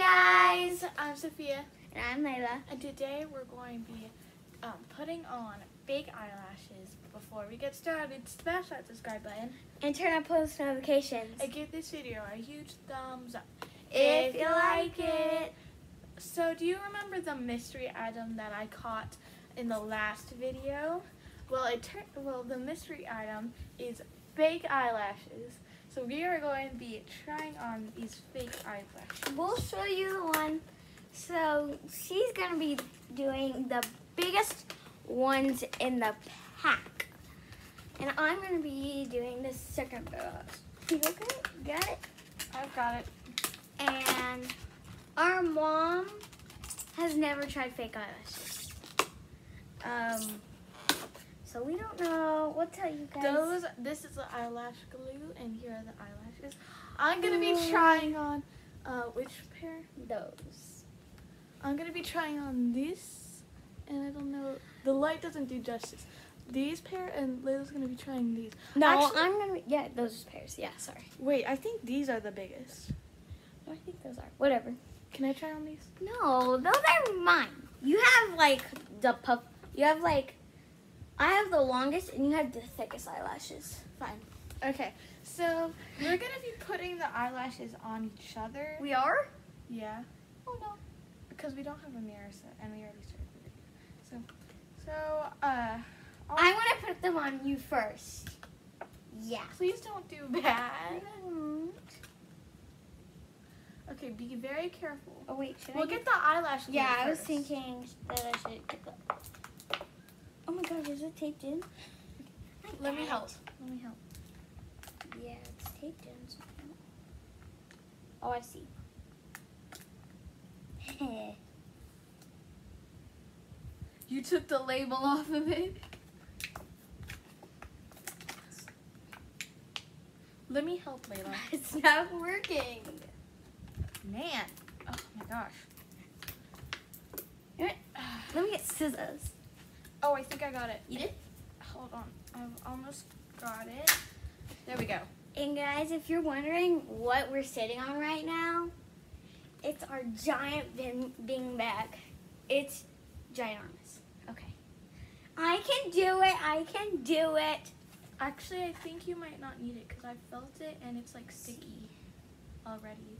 guys! I'm Sophia, And I'm Layla. and today we're going to be um, putting on fake eyelashes. Before we get started, smash that subscribe button And turn on post notifications. and give this video a huge thumbs up If you like it. So, do you remember the mystery item that I caught in the last video? Well, it well the mystery item is fake eyelashes. So we are going to be trying on these fake eyelashes. We'll show you the one. So she's going to be doing the biggest ones in the pack. And I'm going to be doing the second best. You okay? Got it? I've got it. And our mom has never tried fake eyelashes. Um, so we don't know. We'll tell you guys. Those. This is the eyelash glue, and here are the eyelashes. I'm gonna be Mm. trying on. Uh, which pair? those. I'm gonna be trying on this, and I don't know. The light doesn't do justice. These pair, and Layla's gonna be trying these. No, Actually- I'm gonna. Yeah, those pairs. Yeah, sorry. Wait, I think these are the biggest. I think those are. Whatever. Can I try on these? No, those are mine. You have like the puff. You have like. I have the longest, and you have the thickest eyelashes. Fine. Okay, so we're gonna be putting the eyelashes on each other. We are. Yeah, Oh no. because we don't have a mirror set, and we already started the video. So, so uh. I'll- I want to put them on you first. Yeah. Please don't do bad. Okay, be very careful. Oh wait, should We'll I get the eyelashes? Yeah, I was first. thinking that I should get the. My is it taped in? Let me help. Let me help. Yeah, it's taped in somehow. Oh, I see. You took the label off of it. Let me help, Layla. it's not working. Man. Oh my gosh. Let me get scissors. Oh, I think I got it. You did? Hold on. I've almost got it. There we go. And guys, if you're wondering what we're sitting on right now, it's our giant bin, bing bag. It's ginormous. Okay. I can do it. I can do it. Actually, I think you might not need it because I felt it and it's like sticky already.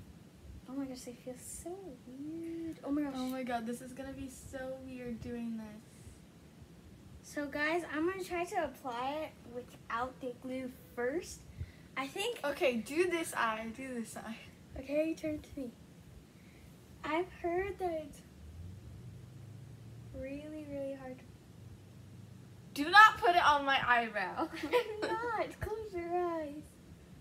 Oh my gosh, I feel so weird. Oh my gosh. Oh my god, this is gonna be so weird doing this. So guys, I'm gonna try to apply it without the glue first. I think. Okay, do this eye. Do this eye. Okay, turn to me. I've heard that it's really, really hard. to Do not put it on my eyebrow. I'm not. Close your eyes.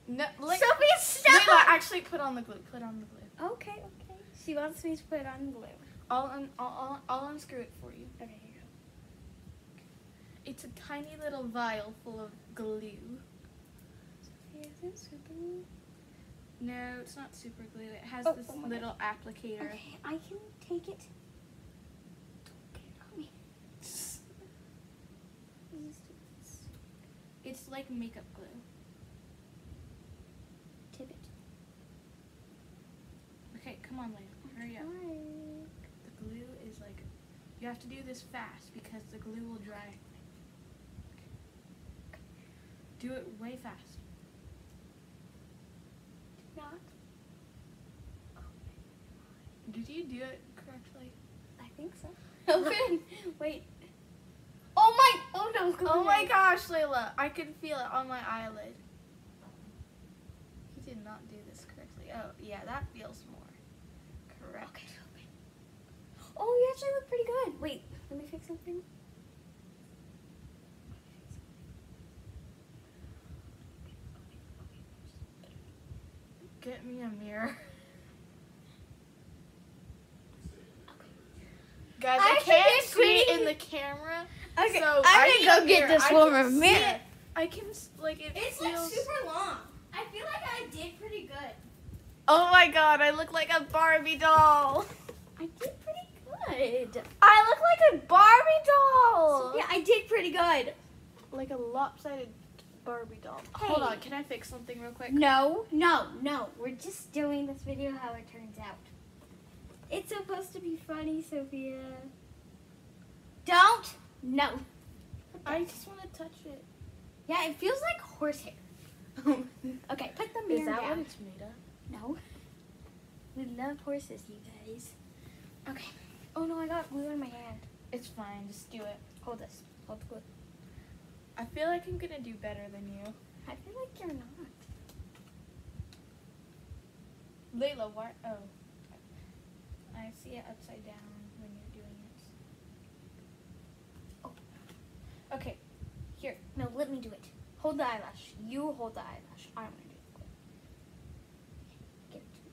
no, like, Sophie, Layla, stop. actually put on the glue. Put on the glue. Okay, okay. She wants me to put on glue. I'll, un- I'll, I'll, I'll unscrew it for you. Okay, here you It's a tiny little vial full of glue. Is it super glue? No, it's not super glue. It has Oh, this oh little applicator. Okay, I can take it. Okay, help me. Let's do this. It's like makeup glue. Tip it. Okay, come on, Layla. Hurry up. The glue is like, you have to do this fast because the glue will dry. Do it way fast. Not. Oh did you do it correctly? I think so. Okay. Wait. Oh my! Oh no! Oh my gosh, Layla, I can feel it on my eyelid. He did not do this correctly. Oh, yeah, that feels more correct. Okay. okay. Oh, you actually look pretty good. Wait, let me fix something. Get me a mirror. Guys, I I, can't see it in the camera. Okay, so I'm gonna go get mirror. this woman a mirror. it. I can, like, it It's like super long. I feel like I did pretty good. Oh my god, I look like a Barbie doll. I did pretty good. I look like a Barbie doll. Yeah, I did pretty good. Like a lopsided Barbie doll. Hold Hey. on, can I fix something real quick? No, no, no. We're just doing this video how it turns out. It's supposed to be funny, Sophia. Don't. No. I just want to touch it. Yeah, it feels like horsehair. okay, put the mirror Is that down. what it's made of? No. We love horses, you guys. Okay. Oh no, I got glue in my hand. It's fine. Just do it. Hold this. Hold the glue. I feel like I'm gonna do better than you. I feel like you're not. Layla, why? Oh. I see it upside down when you're doing it. Oh. Okay. Here. No, let me do it. Hold the eyelash. You hold the eyelash. I'm gonna do the glue. Give it to me.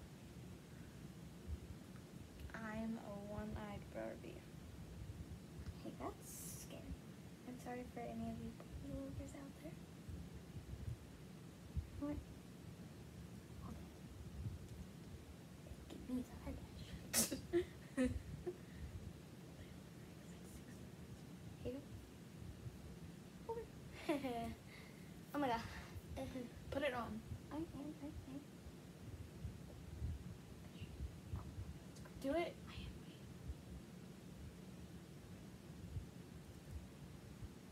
I'm a one-eyed Barbie. Hey, that's scary. I'm sorry for any of you viewers out there. What? Hold it. Give me the eyelash. Here you go. oh my god. Put it on. I am, I am. Do it.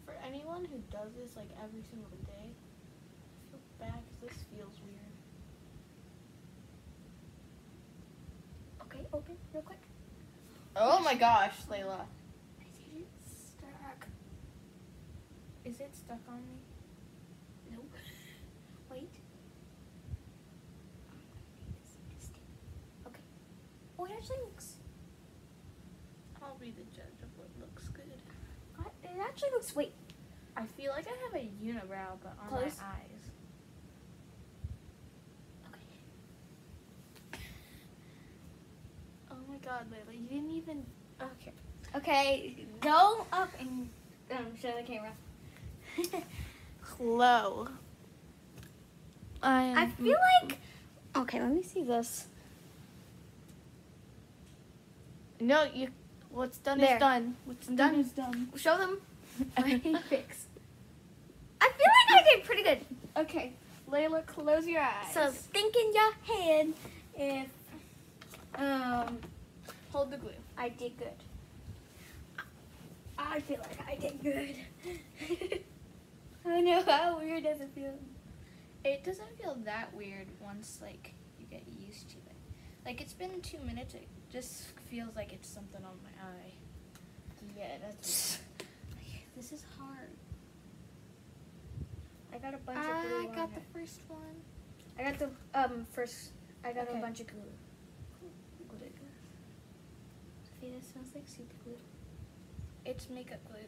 For anyone who does this like every single day, I feel bad 'cause this feels weird. Okay, open real quick. Oh my gosh, Layla. I see it stuck. Is it stuck on me? No. Wait. I'm gonna make this stick. Okay. Oh, it actually looks. I'll be the judge of what looks good. It actually looks. Wait. I feel like I have a unibrow, but on Close. my eyes. Okay. Oh my god, Layla, you didn't even. Okay. Okay. Go up and um, show the camera. Low. I. I feel like. Okay, let me see this. No, you. What's done There. is done. What's done is done. Show them my fix. I feel like I did pretty good. okay, Layla, close your eyes. So think in your head if um hold the glue. I did good. I feel like I did good. I know how weird does it feel. It doesn't feel that weird once like you get used to it. Like it's been two minutes. It just feels like it's something on my eye. Yeah, that's. This is hard. I got a bunch of glue. I got it. the first one. I got the um first. I got Okay. a bunch of glue. Glue. Sophia, this smells like super glue. It's makeup glue.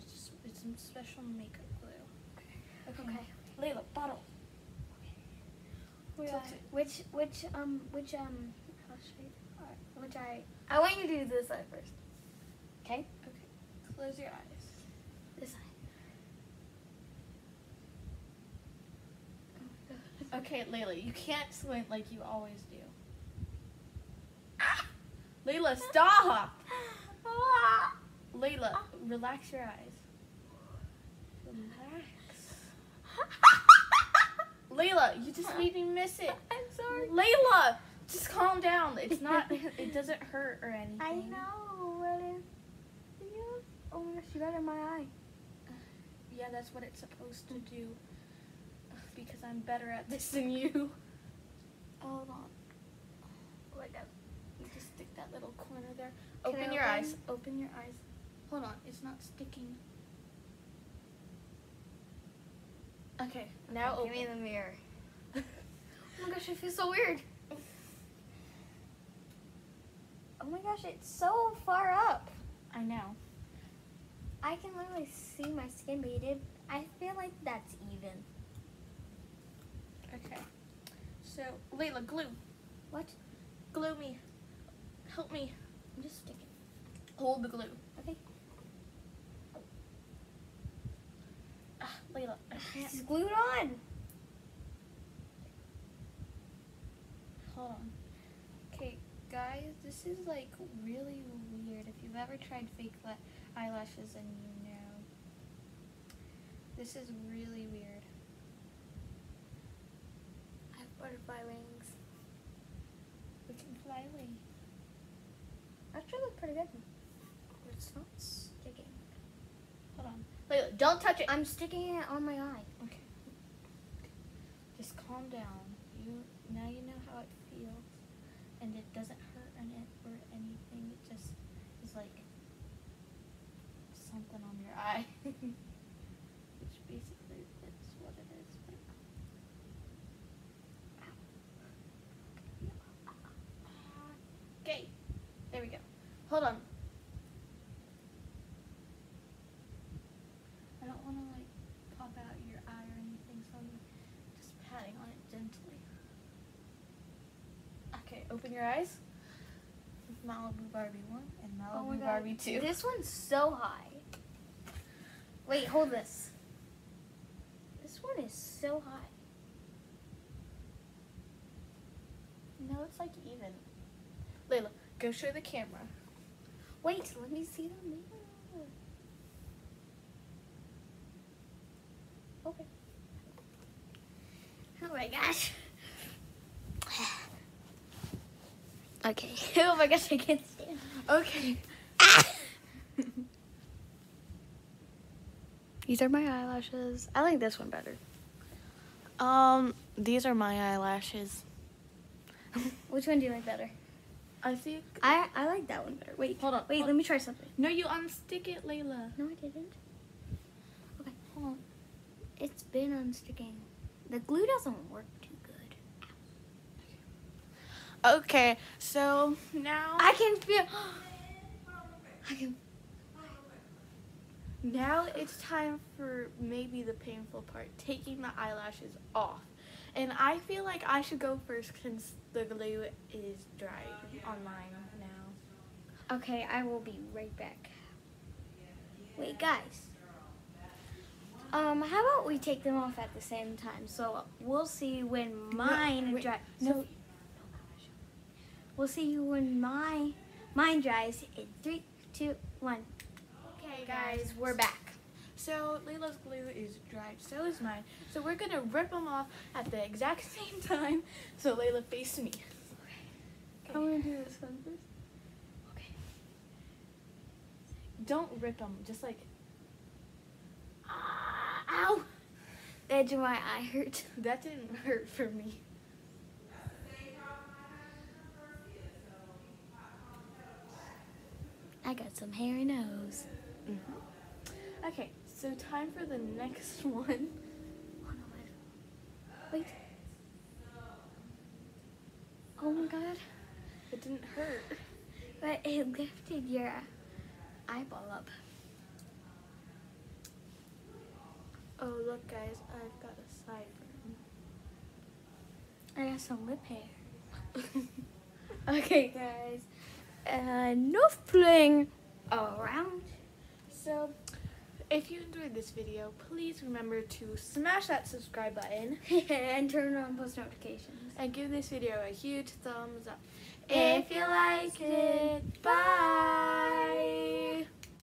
It's, just, it's some special makeup glue. Okay. Okay. Layla, bottle. Which, which which um which um I'll show you. Alright, Which I I want you to do this side first. Okay. Okay. Close your eyes. This side. Okay, Layla, you can't squint like you always do. Layla, stop! Layla, relax your eyes. Relax. Layla, you just made me miss it. I'm sorry. Layla, just calm down. It's not. It doesn't hurt or anything. I know. What is? Yeah. Oh my gosh, you got it in my eye. Yeah, that's what it's supposed to do. Better at this than you. Hold on. Like that. You just stick that little corner there. Can I Open your open? eyes. Open your eyes. Hold on, it's not sticking. Okay, now Give open. me the mirror. oh my gosh, I feel so weird. Oh my gosh, it's so far up. I know. I can literally see my skin, but. I feel like that's even. Okay. So, Layla, glue. What? Glue me. Help me. I'm just sticking. Hold the glue. Okay. Ah, Layla, I can't. It's glued on. Hold on. Okay, guys, this is like really weird. If you've ever tried fake eyelashes, and you know. This is really weird. Butterfly wings. We can fly away. actually look pretty good. It's not sticking. Hold on. Layla, don't touch it. I'm sticking it on my eye. Okay. Just calm down. You now you know how it feels, and it doesn't hurt and it or anything. It just is like something on your eye, which basically is what it is. Okay, there we go. Hold on. I don't want to like pop out your eye or anything, so I'm just patting on it gently. Okay, open your eyes. Malibu Barbie 1 and oh Malibu Barbie 2. Oh This one's so high. Wait, hold this. This one is so high. No, it's like even. Layla, go show the camera. Wait, let me see the mirror. Okay. Oh my gosh. Okay. Oh my gosh, I can't stand. Okay. These are my eyelashes. I like this one better. Um, these are my eyelashes. Which one do you like better? I think. I I like that one better. Wait, Hold on. Wait, hold- let me try something. No, you unstick it, Layla. No, I didn't. Okay, Hold on. it's been unsticking. The glue doesn't work too good. Okay, so now I can feel. I can. now it's time for maybe the painful part, taking the eyelashes off. And I feel like I should go first since the glue is dry on mine now. Okay, I will be right back. Wait, guys. Um, how about we take them off at the same time? So we'll see when mine wait, dry. no. So we'll see you when my mine dries in three, two, one. Okay, Guys, we're back. So Layla's glue is dried, so is mine. So we're gonna rip them off at the exact same time. So Layla, face me. I'm gonna do this one first. Okay. Don't rip them, just like Ah, ow! The edge of my eye hurt. that didn't hurt for me. I got some hairy nose. Mhm. Okay, so time for the next one. Oh no, Wait. Oh my god. It didn't hurt. But it lifted your eyeball up. Oh look, guys, I've got a sideburn. I got some lip hair. Okay, guys. Uh, Enough playing around. So, if you enjoyed this video, please remember to smash that subscribe button and turn on post notifications. and give this video a huge thumbs up. If you like it, bye.